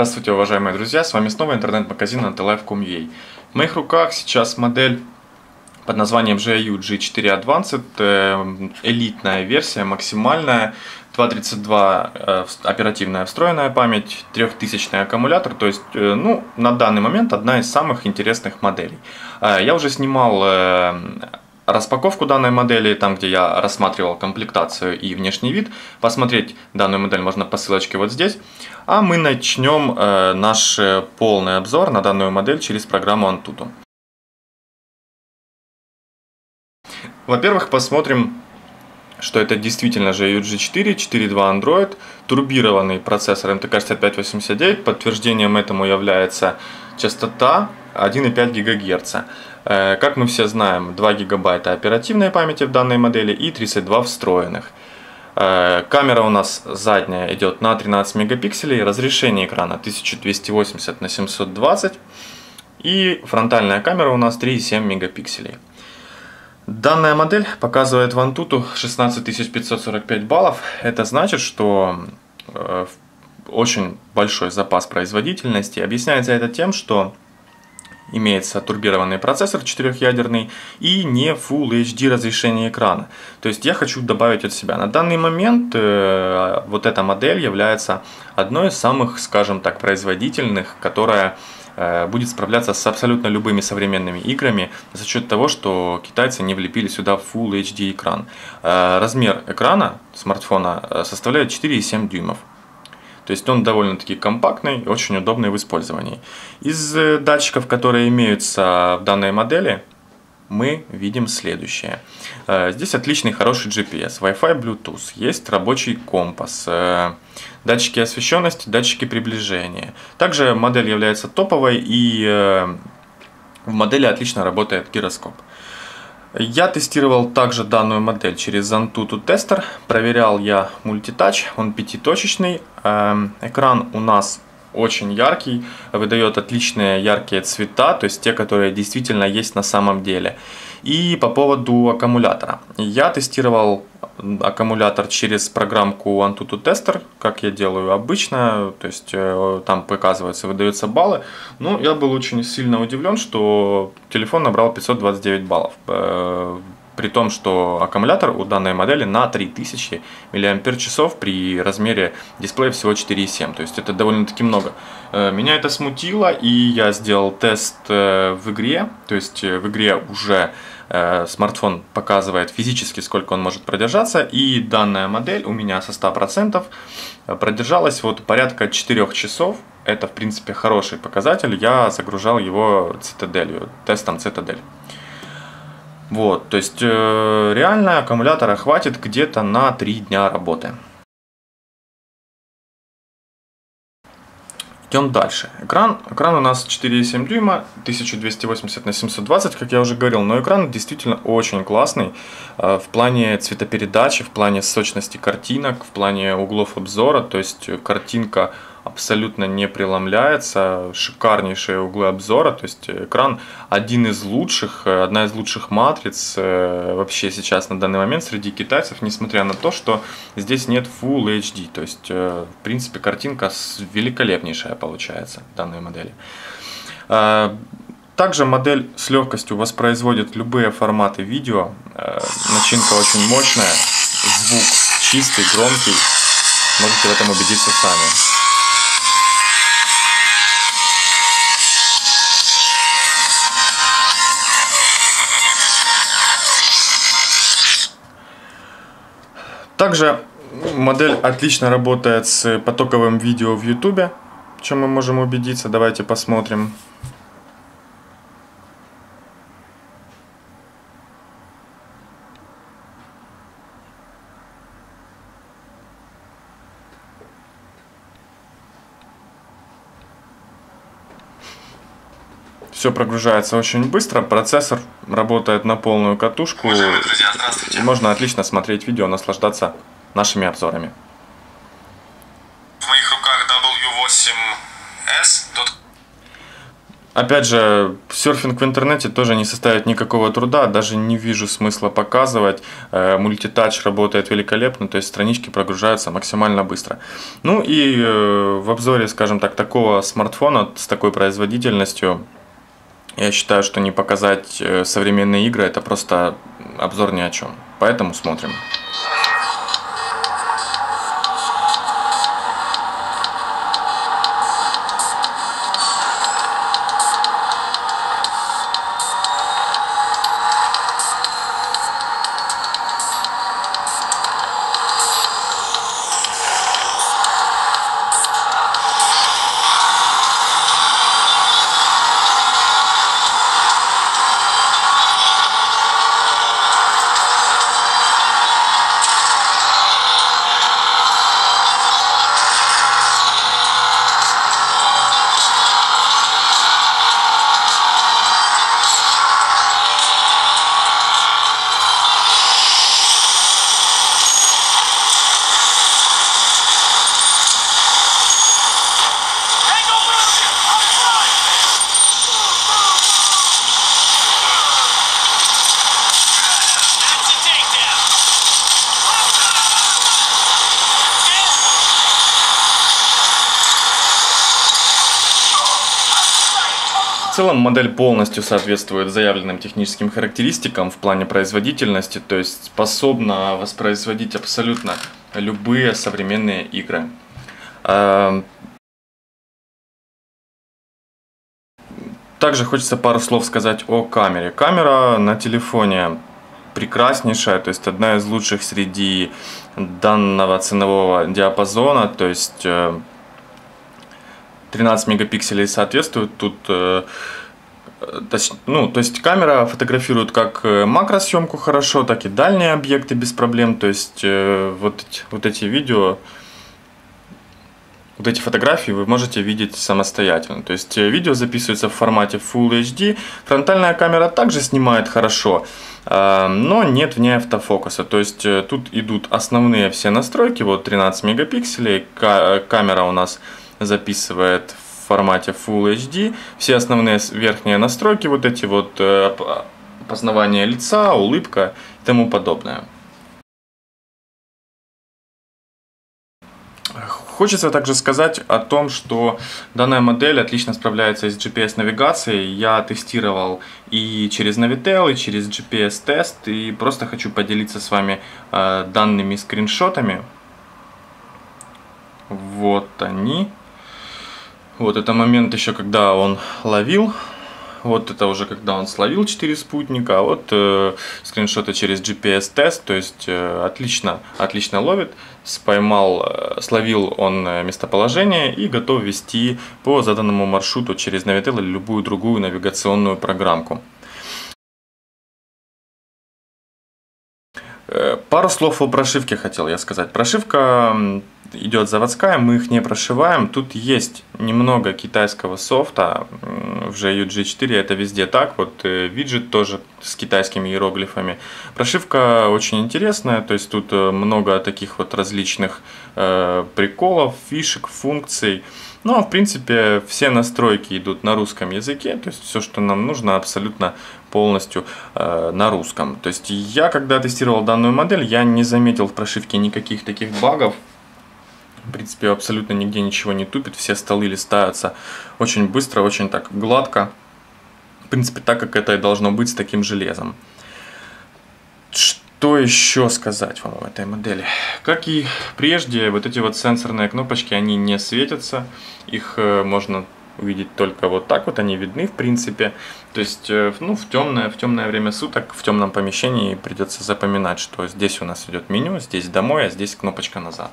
Здравствуйте, уважаемые друзья, с вами снова интернет-магазин antilife.com.ua. В моих руках сейчас модель под названием GIU G4 Advanced, э, элитная версия, максимальная, 232 э, оперативная встроенная память, 3000 аккумулятор, то есть, э, ну, на данный момент одна из самых интересных моделей. Я уже снимал распаковку данной модели, там где я рассматривал комплектацию и внешний вид. Посмотреть данную модель можно по ссылочке вот здесь. А мы начнем э, наш э, полный обзор на данную модель через программу Antutu. Во-первых, посмотрим, что это действительно же UG4, 4.2 Android, турбированный процессор MTK6589. Подтверждением этому является частота 1,5 ГГц. Э, как мы все знаем, 2 гигабайта оперативной памяти в данной модели и 32 встроенных. Э, камера у нас задняя идет на 13 мегапикселей, разрешение экрана 1280 на 720 и фронтальная камера у нас 3,7 мегапикселей. Данная модель показывает в Antutu 16545 баллов. Это значит, что э, очень большой запас производительности. Объясняется это тем, что имеется турбированный процессор четырехъядерный и не Full HD разрешение экрана. То есть я хочу добавить от себя. На данный момент э, вот эта модель является одной из самых, скажем так, производительных, которая э, будет справляться с абсолютно любыми современными играми за счет того, что китайцы не влепили сюда Full HD экран. Э, размер экрана смартфона э, составляет 4,7 дюймов. То есть он довольно-таки компактный очень удобный в использовании. Из э, датчиков, которые имеются в данной модели, мы видим следующее. Э, здесь отличный хороший GPS, Wi-Fi, Bluetooth, есть рабочий компас, э, датчики освещенности, датчики приближения. Также модель является топовой и в модели отлично работает гироскоп. Я тестировал также данную модель через Antutu Tester. Проверял я мультитач, он пятиточечный. Эм, экран у нас очень яркий, выдает отличные яркие цвета, то есть те, которые действительно есть на самом деле. И по поводу аккумулятора. Я тестировал аккумулятор через программку Antutu Tester, как я делаю обычно, то есть э, там показывается, выдаются баллы. Но я был очень сильно удивлен, что телефон набрал 529 баллов э, при том, что аккумулятор у данной модели на 3000 мАч при размере дисплея всего 4,7, то есть это довольно-таки много. Э, меня это смутило, и я сделал тест э, в игре, то есть э, в игре уже смартфон показывает физически, сколько он может продержаться, и данная модель у меня со 100% продержалась вот порядка 4 часов, это в принципе хороший показатель, я загружал его цитаделью, тестом цитадель. Вот, то есть э, реально аккумулятора хватит где-то на 3 дня работы. Идем дальше. Экран, экран у нас 4,7 дюйма, 1280 на 720, как я уже говорил, но экран действительно очень классный э, в плане цветопередачи, в плане сочности картинок, в плане углов обзора, то есть картинка абсолютно не преломляется, шикарнейшие углы обзора, то есть экран один из лучших, одна из лучших матриц э, вообще сейчас на данный момент среди китайцев, несмотря на то, что здесь нет Full HD, то есть э, в принципе картинка великолепнейшая получается данной модели. Э, также модель с легкостью воспроизводит любые форматы видео, начинка очень мощная, звук чистый, громкий, можете в этом убедиться сами. Также модель отлично работает с потоковым видео в YouTube, в чем мы можем убедиться. Давайте посмотрим. Все прогружается очень быстро, процессор работает на полную катушку. Уважаемые друзья, здравствуйте. Можно отлично смотреть видео, наслаждаться нашими обзорами. В моих руках W8S. Опять же, серфинг в интернете тоже не составит никакого труда, даже не вижу смысла показывать. Э, мультитач работает великолепно, то есть странички прогружаются максимально быстро. Ну и э, в обзоре, скажем так, такого смартфона с такой производительностью, я считаю, что не показать э, современные игры это просто обзор ни о чем. Поэтому смотрим. Целом модель полностью соответствует заявленным техническим характеристикам в плане производительности, то есть способна воспроизводить абсолютно любые современные игры. Эм, также хочется пару слов сказать о камере. Камера на телефоне прекраснейшая, то есть одна из лучших среди данного ценового диапазона, то есть э, 13 мегапикселей соответствует. Тут э, ну, то есть камера фотографирует как э, макросъемку хорошо, так и дальние объекты без проблем. То есть э, вот, вот эти видео, вот эти фотографии вы можете видеть самостоятельно. То есть видео записывается в формате Full HD. Фронтальная камера также снимает хорошо, но нет в ней автофокуса. То есть тут идут основные все настройки. Вот 13 мегапикселей, камера у нас записывает в формате Full HD. Все основные верхние настройки, вот эти вот э, познавание лица, улыбка и тому подобное. Хочется также сказать о том, что данная модель отлично справляется с GPS-навигацией. Я тестировал и через Navitel, и через GPS-тест, и просто хочу поделиться с вами э, данными скриншотами. Вот они. Вот это момент еще, когда он ловил. Вот это уже когда он словил 4 спутника. А вот э, скриншоты через GPS-тест. То есть э, отлично, отлично ловит. Споймал, э, словил он э, местоположение и готов вести по заданному маршруту через Navitel или любую другую навигационную программку. Э, пару слов о прошивке хотел я сказать. Прошивка идет заводская, мы их не прошиваем. Тут есть немного китайского софта в JUG4, это везде так. Вот э, виджет тоже с китайскими иероглифами. Прошивка очень интересная, то есть тут э, много таких вот различных э, приколов, фишек, функций. Ну, а в принципе, все настройки идут на русском языке, то есть все, что нам нужно, абсолютно полностью э, на русском. То есть я, когда тестировал данную модель, я не заметил в прошивке никаких таких багов, в принципе, абсолютно нигде ничего не тупит, все столы листаются очень быстро, очень так гладко. В принципе, так как это и должно быть с таким железом. Что еще сказать вам об этой модели? Как и прежде, вот эти вот сенсорные кнопочки, они не светятся. Их э, можно увидеть только вот так вот, они видны в принципе. То есть, э, ну, в темное, в темное время суток, в темном помещении придется запоминать, что здесь у нас идет меню, здесь домой, а здесь кнопочка назад.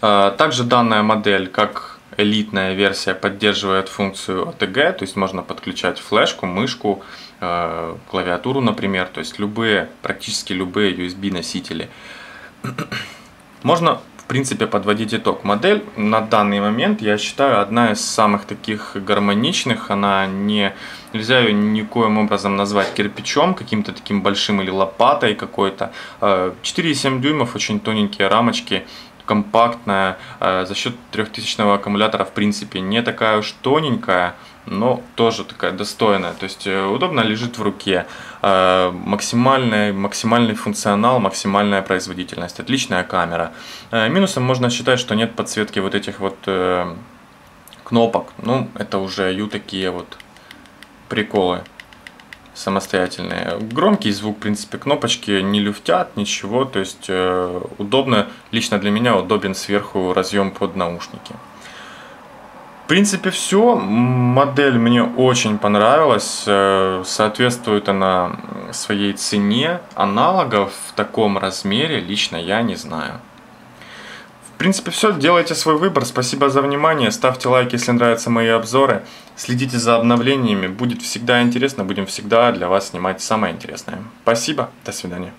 А, также данная модель, как элитная версия, поддерживает функцию OTG, то есть можно подключать флешку, мышку, а, клавиатуру, например, то есть любые, практически любые USB носители. Можно в принципе подводить итог. Модель на данный момент, я считаю, одна из самых таких гармоничных. Она не нельзя ее никоим образом назвать кирпичом, каким-то таким большим или лопатой какой-то. 4,7 а, дюймов, очень тоненькие рамочки, компактная, э, за счет 3000 аккумулятора в принципе не такая уж тоненькая, но тоже такая достойная. То есть э, удобно лежит в руке. Э, максимальный, максимальный функционал, максимальная производительность. Отличная камера. Минусом можно считать, что нет подсветки вот этих вот кнопок. Ну, это уже ю такие вот приколы самостоятельные. Громкий звук, в принципе, кнопочки не люфтят, ничего. То есть удобно, лично для меня удобен сверху разъем под наушники. В принципе, все. Модель мне очень понравилась. Э, соответствует она своей цене. Аналогов в таком размере лично я не знаю. В принципе, все. Делайте свой выбор. Спасибо за внимание. Ставьте лайк, если нравятся мои обзоры. Следите за обновлениями. Будет всегда интересно. Будем всегда для вас снимать самое интересное. Спасибо. До свидания.